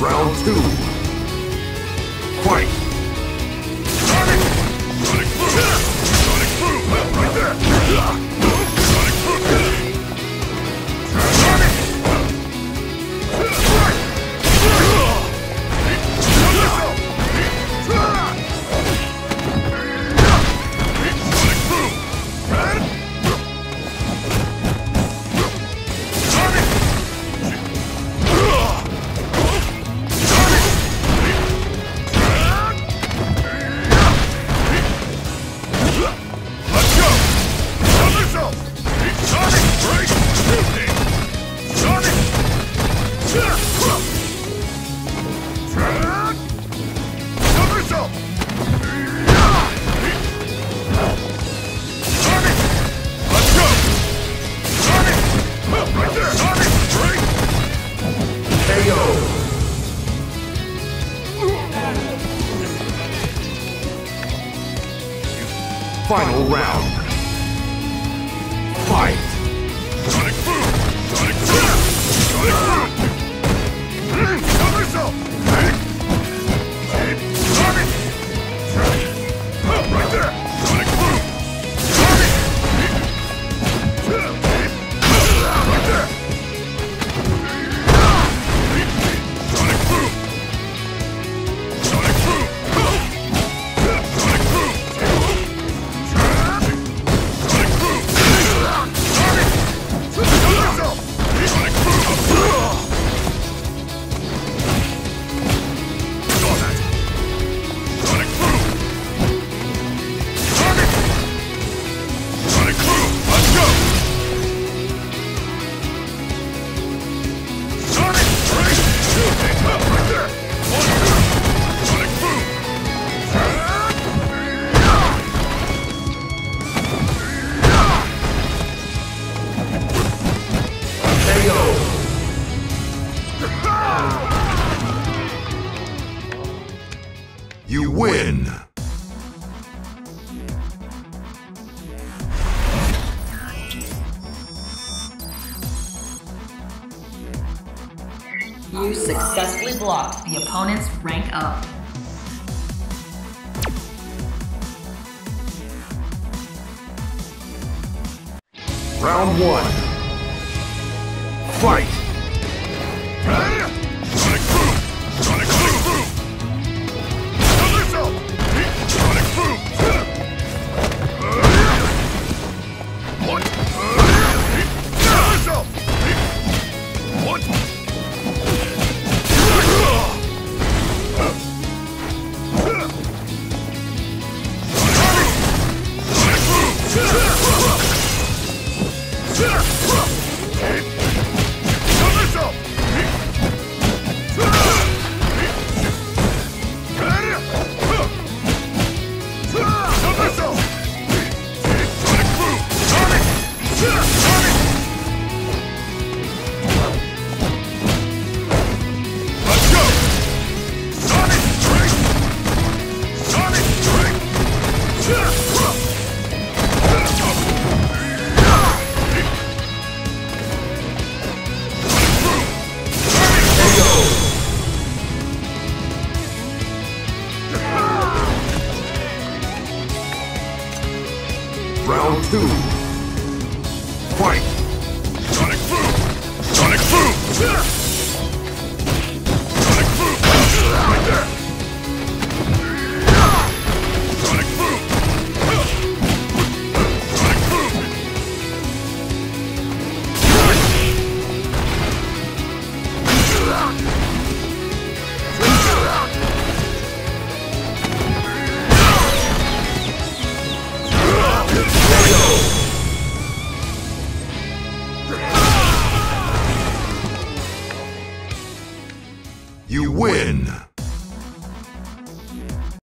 Round two. Fight! Final round. You win! You successfully blocked the opponent's rank up. Round one. Fight! Round two. Fight! Sonic Boom! Sonic Boom!